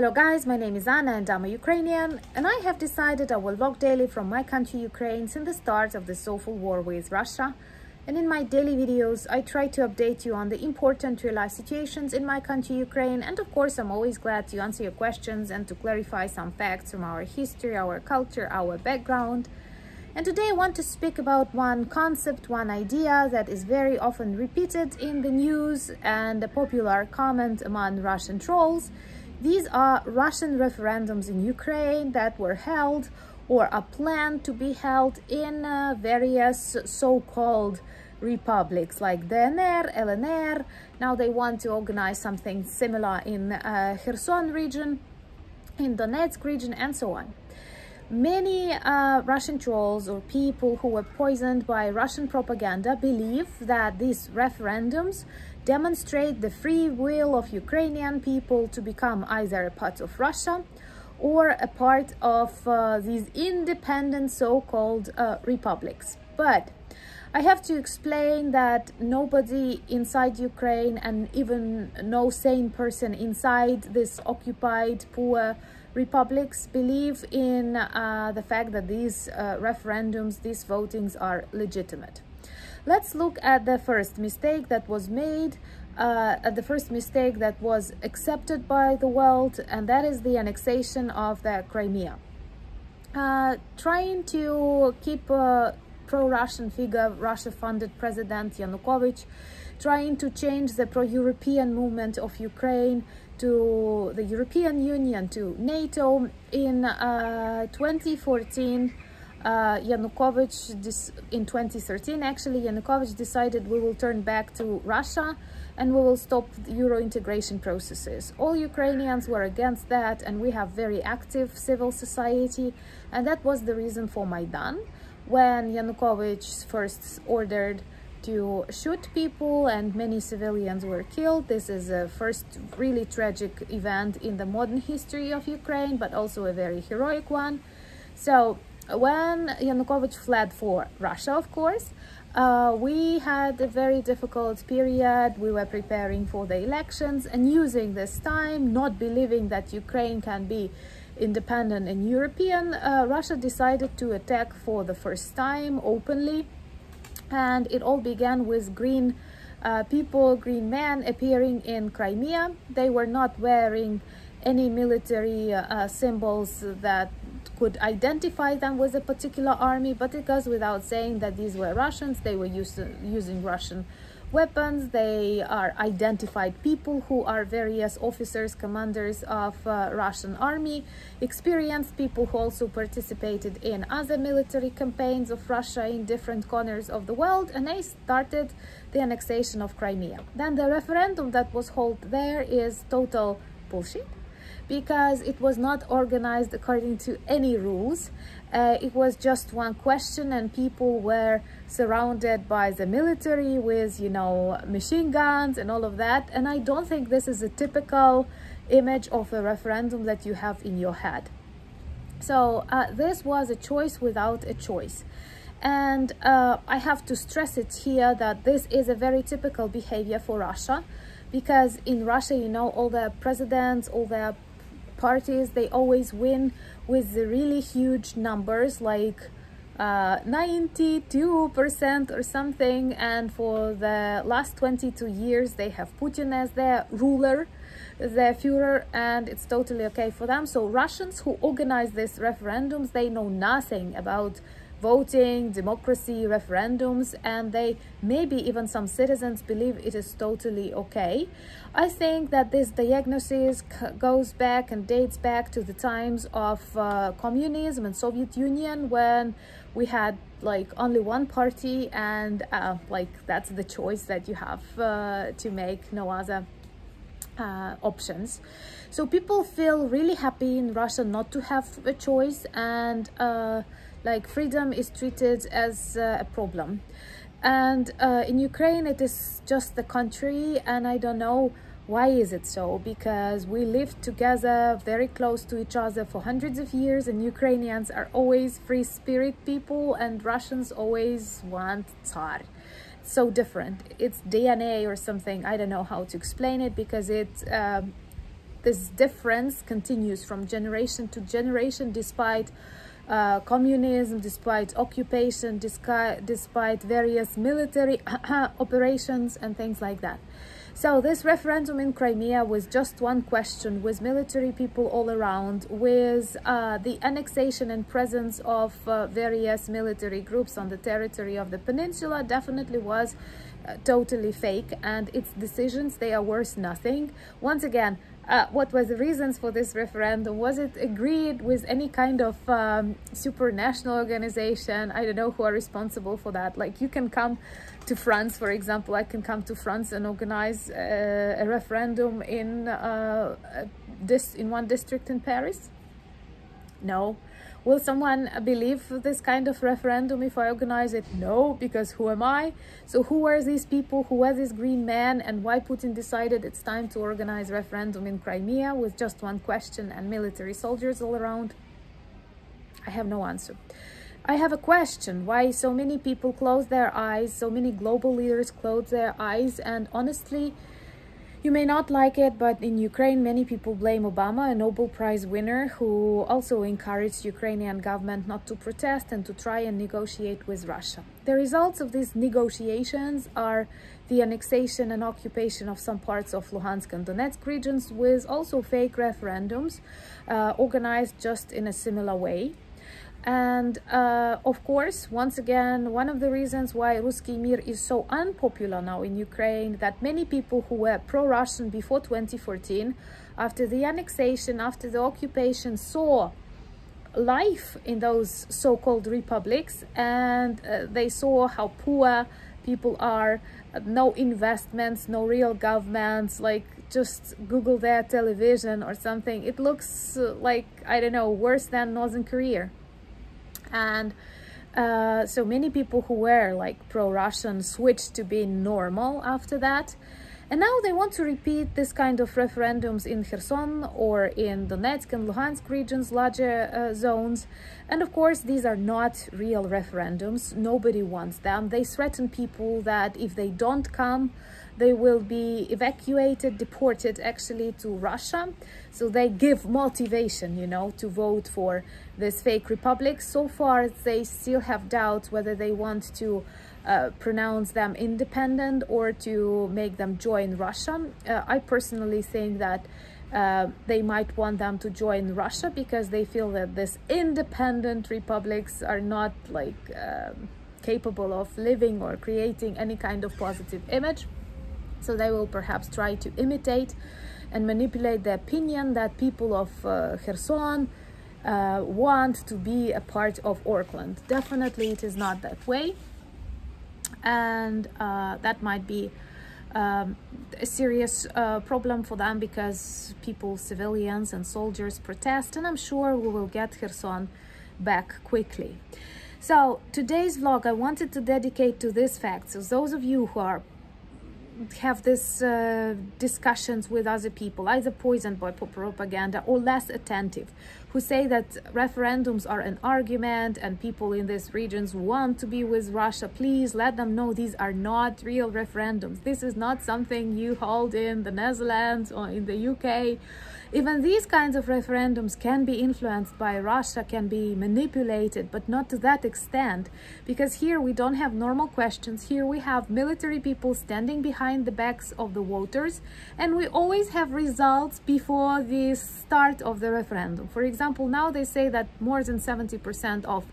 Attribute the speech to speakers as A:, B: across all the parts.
A: Hello guys, my name is Anna and I'm a Ukrainian and I have decided I will vlog daily from my country Ukraine since the start of this awful war with Russia. And in my daily videos, I try to update you on the important real life situations in my country Ukraine and of course I'm always glad to answer your questions and to clarify some facts from our history, our culture, our background. And today I want to speak about one concept, one idea that is very often repeated in the news and a popular comment among Russian trolls. These are Russian referendums in Ukraine that were held or are planned to be held in uh, various so-called republics like DNR, LNR. Now they want to organize something similar in uh, Kherson region, in Donetsk region and so on. Many uh, Russian trolls or people who were poisoned by Russian propaganda believe that these referendums demonstrate the free will of Ukrainian people to become either a part of Russia or a part of uh, these independent so-called uh, republics. But I have to explain that nobody inside Ukraine and even no sane person inside this occupied poor republics believe in uh, the fact that these uh, referendums, these votings are legitimate. Let's look at the first mistake that was made, uh, at the first mistake that was accepted by the world, and that is the annexation of the Crimea. Uh, trying to keep a pro-Russian figure, Russia-funded President Yanukovych, trying to change the pro-European movement of Ukraine to the European Union, to NATO. In uh, 2014, uh, Yanukovych, this, in 2013 actually, Yanukovych decided we will turn back to Russia and we will stop Euro integration processes. All Ukrainians were against that and we have very active civil society and that was the reason for Maidan when Yanukovych first ordered to shoot people and many civilians were killed. This is a first really tragic event in the modern history of Ukraine, but also a very heroic one. So when Yanukovych fled for Russia, of course, uh, we had a very difficult period. We were preparing for the elections and using this time, not believing that Ukraine can be independent and European, uh, Russia decided to attack for the first time openly and it all began with green uh, people, green men appearing in Crimea. They were not wearing any military uh, symbols that could identify them with a particular army, but it goes without saying that these were Russians. They were used using Russian weapons. They are identified people who are various officers, commanders of uh, Russian army, experienced people who also participated in other military campaigns of Russia in different corners of the world, and they started the annexation of Crimea. Then the referendum that was held there is total bullshit because it was not organized according to any rules. Uh, it was just one question and people were surrounded by the military with, you know, machine guns and all of that. And I don't think this is a typical image of a referendum that you have in your head. So uh, this was a choice without a choice. And uh, I have to stress it here that this is a very typical behavior for Russia because in Russia, you know, all the presidents, all the parties they always win with really huge numbers like 92% uh, or something. And for the last 22 years they have Putin as their ruler their Führer and it's totally okay for them. So Russians who organize these referendums they know nothing about voting, democracy, referendums, and they maybe even some citizens believe it is totally okay. I think that this diagnosis goes back and dates back to the times of uh, communism and Soviet Union when we had like only one party and uh, like that's the choice that you have uh, to make no other uh, options so people feel really happy in Russia not to have a choice and uh, like freedom is treated as uh, a problem. And uh, in Ukraine it is just the country and I don't know why is it so because we lived together very close to each other for hundreds of years and Ukrainians are always free spirit people and Russians always want Tsar. So different. It's DNA or something. I don't know how to explain it because it um, this difference continues from generation to generation despite uh, communism, despite occupation, despite, various military operations and things like that. So this referendum in Crimea was just one question with military people all around, with uh, the annexation and presence of uh, various military groups on the territory of the peninsula definitely was uh, totally fake and its decisions, they are worth nothing. Once again, uh, what was the reasons for this referendum? Was it agreed with any kind of um, supranational organization? I don't know who are responsible for that. Like you can come to France, for example, I can come to France and organize uh, a referendum in uh, this in one district in Paris. No, Will someone believe this kind of referendum if I organize it? No, because who am I? So who are these people? Who are these green men? And why Putin decided it's time to organize referendum in Crimea with just one question and military soldiers all around? I have no answer. I have a question. Why so many people close their eyes? So many global leaders close their eyes and honestly, you may not like it, but in Ukraine, many people blame Obama, a Nobel Prize winner, who also encouraged Ukrainian government not to protest and to try and negotiate with Russia. The results of these negotiations are the annexation and occupation of some parts of Luhansk and Donetsk regions with also fake referendums uh, organized just in a similar way. And uh, of course, once again, one of the reasons why Ruski Mir is so unpopular now in Ukraine, that many people who were pro-Russian before 2014, after the annexation, after the occupation, saw life in those so-called republics and uh, they saw how poor people are, no investments, no real governments, like just Google their television or something. It looks uh, like, I don't know, worse than Northern Korea and uh, so many people who were like pro-Russian switched to being normal after that. And now they want to repeat this kind of referendums in Kherson or in Donetsk and Luhansk regions, larger uh, zones. And of course, these are not real referendums. Nobody wants them. They threaten people that if they don't come, they will be evacuated, deported actually to Russia. So they give motivation, you know, to vote for this fake republic. So far, they still have doubts whether they want to uh, pronounce them independent or to make them join Russia. Uh, I personally think that uh, they might want them to join Russia because they feel that these independent republics are not like um, capable of living or creating any kind of positive image. So they will perhaps try to imitate and manipulate the opinion that people of uh, Kherson uh, want to be a part of Orkland. Definitely it is not that way. And uh, that might be um, a serious uh, problem for them because people, civilians and soldiers protest. And I'm sure we will get Kherson back quickly. So today's vlog I wanted to dedicate to this fact. So those of you who are have these uh, discussions with other people, either poisoned by propaganda or less attentive, who say that referendums are an argument and people in these regions want to be with Russia. Please let them know these are not real referendums. This is not something you hold in the Netherlands or in the UK even these kinds of referendums can be influenced by Russia, can be manipulated, but not to that extent, because here we don't have normal questions. Here we have military people standing behind the backs of the voters, and we always have results before the start of the referendum. For example, now they say that more than 70% of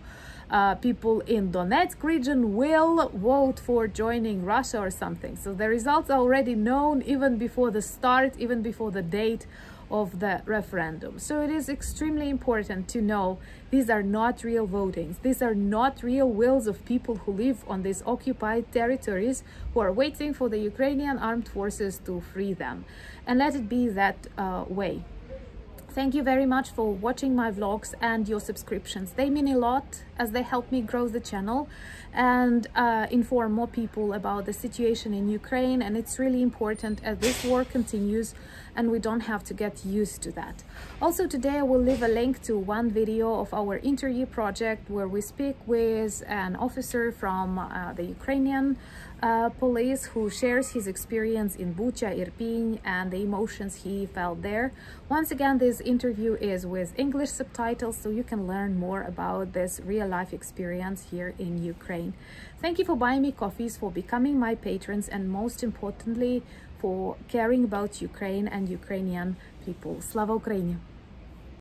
A: uh, people in Donetsk region will vote for joining Russia or something. So the results are already known even before the start, even before the date of the referendum. So it is extremely important to know these are not real votings. These are not real wills of people who live on these occupied territories who are waiting for the Ukrainian armed forces to free them. And let it be that uh, way. Thank you very much for watching my vlogs and your subscriptions. They mean a lot as they help me grow the channel and uh, inform more people about the situation in Ukraine. And it's really important as this war continues and we don't have to get used to that. Also today I will leave a link to one video of our interview project where we speak with an officer from uh, the Ukrainian uh, police who shares his experience in Bucha, Irpin, and the emotions he felt there. Once again, this interview is with English subtitles, so you can learn more about this real life experience here in Ukraine. Thank you for buying me coffees, for becoming my patrons, and most importantly, for caring about Ukraine and Ukrainian people. Slava Ukraini!